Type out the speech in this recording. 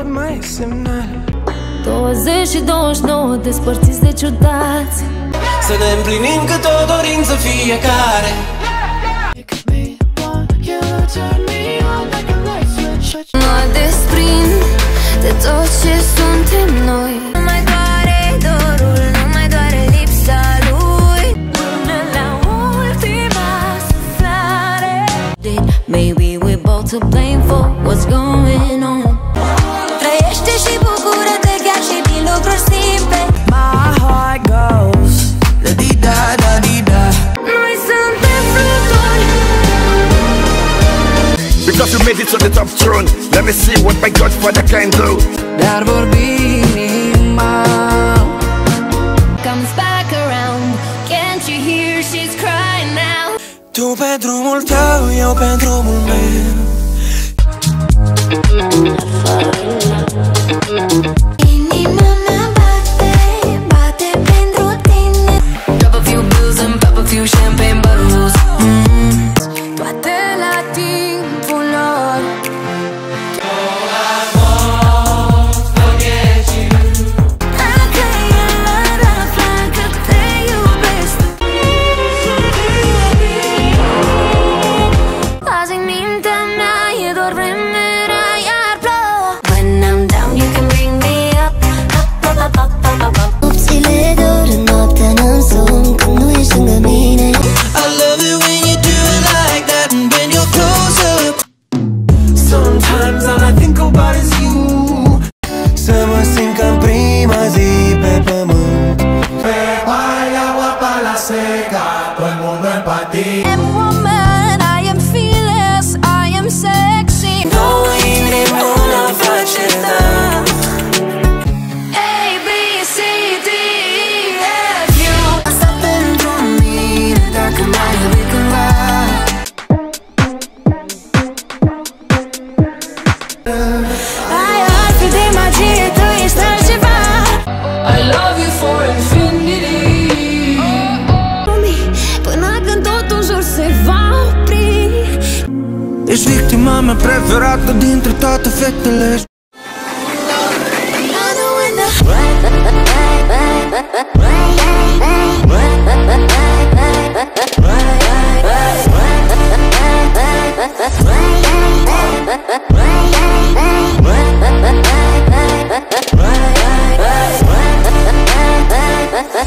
între noi Tot mai e semnal. 20 și 29 despărțiți de ciudați. Să ne împlinim cât o dorință fiecare. Mă desprind de tot ce suntem noi. Nu mai doare dorul, nu mai doare lipsa lui. Până la ultima suflare. Maybe we're both to blame for what's going on Because you made it to the top throne. Let me see what my Godfather can do. Dar vorbi inima Comes back around. Can't you hear? She's crying now. Tu pe drumul tău, eu pe drumul meu. Inima mea bate, bate pentru tine. Drop a few bills and pop a few champagne bottles. Mm. Toate la timpul Ești victima mea preferată dintre toate fetele